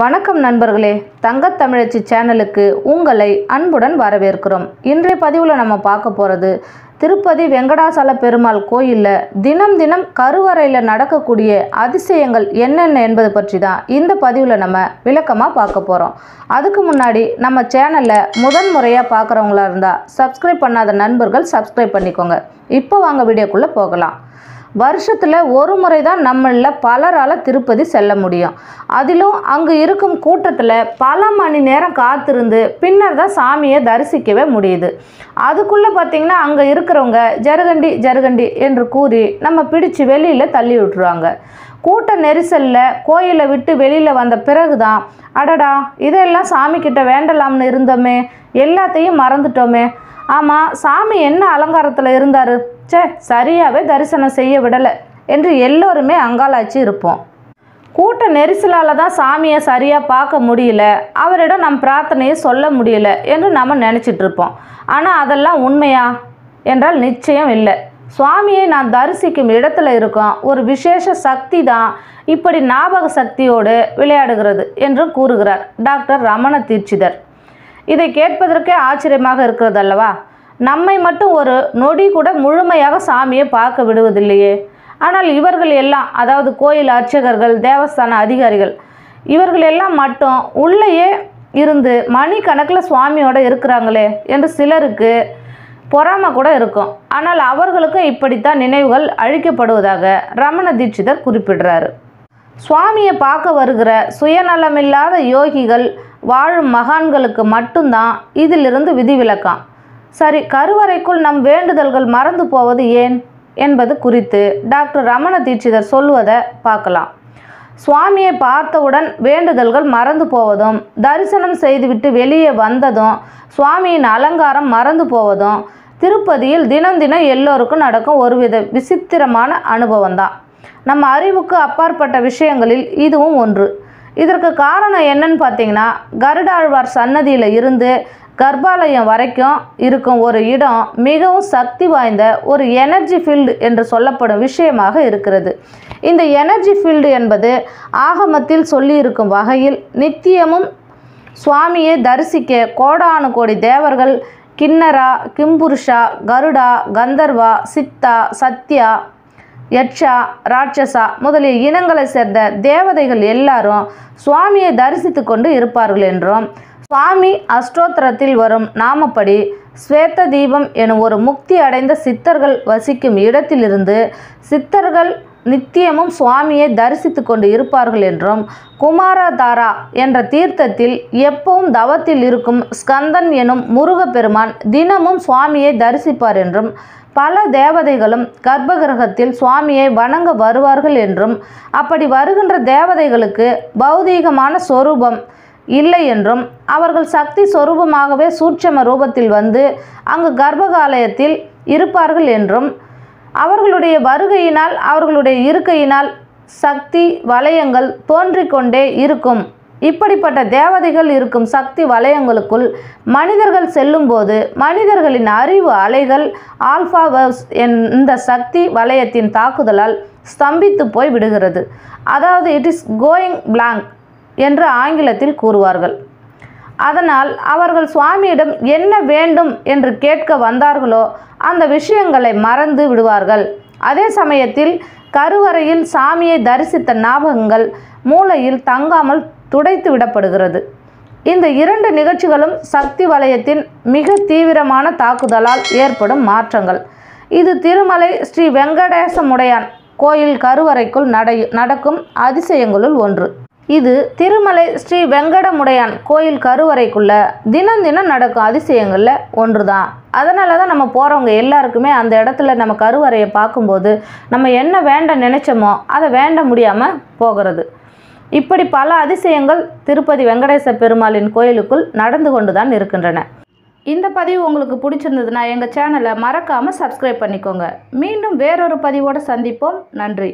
வணக்கம் நண்பர்களே. தங்கத்தமிழச்சி சேனலுக்கு உங்களை அன்புடன் வரவேற்கிறோம். இன்றைய பதிவில் நம்ம பார்க்க போகிறது திருப்பதி வெங்கடாசல பெருமாள் கோயிலில் தினம் தினம் கருவறையில் நடக்கக்கூடிய அதிசயங்கள் என்னென்ன என்பது பற்றி தான் இந்த பதிவில் நம்ம விளக்கமாக பார்க்க போகிறோம் அதுக்கு முன்னாடி நம்ம சேனலை முதன் முறையாக பார்க்குறவங்களா இருந்தால் சப்ஸ்கிரைப் பண்ணாத நண்பர்கள் சப்ஸ்கிரைப் பண்ணிக்கோங்க. இப்போ வாங்க வீடியோக்குள்ளே போகலாம். வருஷத்தில் ஒரு முறை தான் நம்மளில் பலரால் திருப்பதி செல்ல முடியும். அதிலும் அங்கு இருக்கும் கூட்டத்தில் பல மணி நேரம் காத்திருந்து பின்னர் தான் சாமியை தரிசிக்கவே முடியுது. அதுக்குள்ளே பார்த்திங்கன்னா அங்கே இருக்கிறவங்க ஜருகண்டி ஜருகண்டி என்று கூறி நம்ம பிடிச்சு வெளியில் தள்ளி விட்டுருவாங்க. கூட்ட நெரிசலில் கோயிலை விட்டு வெளியில் வந்த பிறகு தான் அடடா இதெல்லாம் சாமி கிட்ட வேண்டலாம்னு இருந்தோமே எல்லாத்தையும் மறந்துட்டோமே ஆமாம் சாமி என்ன அலங்காரத்தில் இருந்தார்? ச்சே சரியாகவே தரிசனம் செய்ய விடலை என்று எல்லோருமே அங்காளாச்சு இருப்போம். கூட்ட நெரிசலால் தான் சாமியை சரியாக பார்க்க முடியல. அவரிடம் நம் பிரார்த்தனையை சொல்ல முடியல என்று நம்ம நினச்சிட்டு இருப்போம். ஆனால் அதெல்லாம் உண்மையா? என்றால் நிச்சயம் இல்லை. சுவாமியை நான் தரிசிக்கும் இடத்துல இருக்கோம். ஒரு விசேஷ சக்தி தான் இப்படி ஞாபக சக்தியோடு விளையாடுகிறது என்று கூறுகிறார் டாக்டர் ரமண தீட்சிதர். இதை கேட்பதற்கே ஆச்சரியமாக இருக்கிறது அல்லவா நம்மை மட்டும் ஒரு நொடி கூட முழுமையாக சாமியை பார்க்க விடுவதில்லையே. ஆனால் இவர்கள் எல்லாம் அதாவது கோயில் அர்ச்சகர்கள் தேவஸ்தான அதிகாரிகள் இவர்கள் எல்லாம் மட்டும் உள்ளேயே இருந்து மணிக்கணக்கில் சுவாமியோட இருக்கிறாங்களே என்று சிலருக்கு பொறாமை கூட இருக்கும். ஆனால் அவர்களுக்கும் இப்படித்தான் நினைவுகள் அழிக்கப்படுவதாக ரமண தீட்சிதர் குறிப்பிடுறாரு. சுவாமியை பார்க்க வருகிற சுயநலமில்லாத யோகிகள் வாழும் மகான்களுக்கு மட்டும்தான் இதிலிருந்து விதிவிலக்காம். சரி கருவறைக்குள் நம் வேண்டுதல்கள் மறந்து போவது ஏன்? என்பது குறித்து டாக்டர் ரமண தீட்சிதர் சொல்வதை பார்க்கலாம். சுவாமியை பார்த்தவுடன் வேண்டுதல்கள் மறந்து போவதும் தரிசனம் செய்துவிட்டு வெளியே வந்ததும் சுவாமியின் அலங்காரம் மறந்து போவதும் திருப்பதியில் தினம் தினம் எல்லோருக்கும் நடக்கும் ஒருவித விசித்திரமான அனுபவம் தான் நம்ம அறிவுக்கு அப்பாற்பட்ட விஷயங்களில் இதுவும் ஒன்று. இதற்கு காரணம் என்னன்னு பார்த்தீங்கன்னா கருடாழ்வார் சன்னதியில் இருந்து கர்ப்பாலயம் வரைக்கும் இருக்கும் ஒரு இடம் மிகவும் சக்தி வாய்ந்த ஒரு எனர்ஜி ஃபீல்டு என்று சொல்லப்படும் விஷயமாக இருக்கிறது. இந்த எனர்ஜி ஃபீல்டு என்பது ஆகமத்தில் சொல்லியிருக்கும் வகையில் நித்தியமும் சுவாமியை தரிசிக்க கோடானு கோடி தேவர்கள் கிண்ணரா கிம்புருஷா கருடா கந்தர்வா சித்தா சத்யா யட்சா ராட்சசா முதலிய இனங்களை சேர்ந்த தேவதைகள் எல்லாரும் சுவாமியை தரிசித்து கொண்டு இருப்பார்கள் என்றும் சுவாமி அஷ்டோத்திரத்தில் வரும் நாமப்படி ஸ்வேத தீபம் எனும் ஒரு முக்தி அடைந்த சித்தர்கள் வசிக்கும் இடத்திலிருந்து சித்தர்கள் நித்தியமும் சுவாமியை தரிசித்து கொண்டு இருப்பார்கள் என்றும் குமாரதாரா என்ற தீர்த்தத்தில் எப்பவும் தவத்தில் இருக்கும் ஸ்கந்தன் எனும் முருகப்பெருமான் தினமும் சுவாமியை தரிசிப்பார் என்றும் பல தேவதைகளும் கர்ப்பகிரகத்தில் சுவாமியை வணங்க வருவார்கள் என்றும் அப்படி வருகின்ற தேவதைகளுக்கு பௌதீகமான சொரூபம் இல்லை என்றும் அவர்கள் சக்தி சொரூபமாகவே சூட்சம ரூபத்தில் வந்து அங்கு கர்ப்பகாலயத்தில் இருப்பார்கள் என்றும் அவர்களுடைய வருகையினால் அவர்களுடைய இருக்கையினால் சக்தி வலயங்கள் தோன்றிக்கொண்டே இருக்கும். இப்படிப்பட்ட தேவதைகள் இருக்கும் சக்தி வலயங்களுக்குள் மனிதர்கள் செல்லும்போது மனிதர்களின் அறிவு அலைகள் ஆல்ஃபா வேவ்ஸ் இந்த சக்தி வலயத்தின் தாக்குதலால் ஸ்தம்பித்து போய் விடுகிறது. அதாவது இட் இஸ் கோயிங் பிளாங்க். என்று ஆங்கிலத்தில் கூறுவார்கள். அதனால் அவர்கள் சுவாமியிடம் என்ன வேண்டும் என்று கேட்க வந்தார்களோ அந்த விஷயங்களை மறந்து விடுவார்கள். அதே சமயத்தில் கருவறையில் சாமியை தரிசித்த ஞாபகங்கள் மூளையில் தங்காமல் துடைத்து விடப்படுகிறது. இந்த இரண்டு நிகழ்ச்சிகளும் சக்தி வலயத்தின் மிக தீவிரமான தாக்குதலால் ஏற்படும் மாற்றங்கள். இது திருமலை ஸ்ரீ வெங்கடேசமுடையான் கோயில் கருவறைக்குள் நடை நடக்கும் அதிசயங்களுள் ஒன்று. இது திருமலை ஸ்ரீ வெங்கடமுடையான் கோயில் கருவறைக்குள்ள தினம் தினம் நடக்கும் அதிசயங்களில் ஒன்று தான் அதனால தான் நம்ம போகிறவங்க எல்லாருக்குமே அந்த இடத்துல நம்ம கருவறையை பார்க்கும்போது நம்ம என்ன வேண்ட நினைச்சோமோ அதை வேண்ட முடியாமல் போகிறது. இப்படி பல அதிசயங்கள் திருப்பதி வெங்கடேச பெருமாளின் கோயிலுக்குள் நடந்து கொண்டு தான் இருக்கின்றன. இந்த பதிவு உங்களுக்கு பிடிச்சிருந்ததுன்னா எங்கள் சேனலை மறக்காமல் சப்ஸ்கிரைப் பண்ணிக்கோங்க. மீண்டும் வேறொரு பதிவோடு சந்திப்போம். நன்றி.